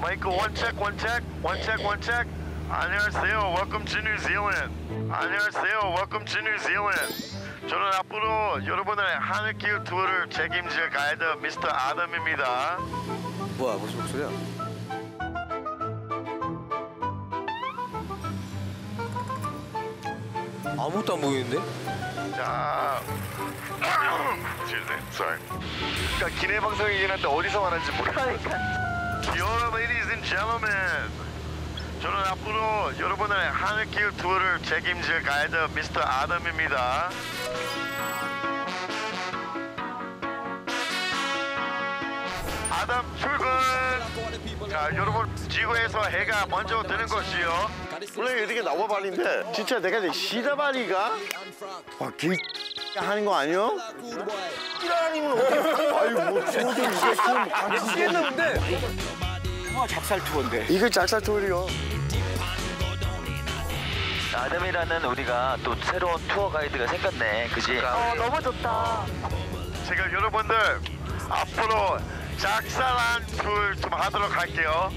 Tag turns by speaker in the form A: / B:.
A: 마이크 원책 원책 원책 원책 안녕하세요. Welcome to New Zealand. 안녕하세요. Welcome to New Zealand. 저는 앞으로 여러분의 하늘길 투어를 책임질 가이드 미스터 아담입니다.
B: 뭐야 무슨 목소리야? 아무것도 안 보이는데?
A: 자 sorry. 그러니까 기내 방송이긴 한데 어디서 말하는지 모르겠어 요 Your ladies and gentlemen 저는 앞으로 여러분의 하늘길 투어를 책임질 가이드 미스터 아담입니다. 아담 출근 자 여러분 지구에서 해가 먼저 뜨는 것이요.
C: 원래 이렇게 나와발인데 진짜 내가 시다발이가? 막 길... 하는 거 아니야? 어떻게 아유 뭐 저도 이게 좀
B: 미치겠나 본데?
C: 작살 투어인데 이게 작살 투어리요
D: 아담이라는 우리가 또 새로운 투어 가이드가 생겼네, 그지?
E: 어, 너무 좋다.
A: 제가 여러분들 앞으로 작살한 투어 좀 하도록 할게요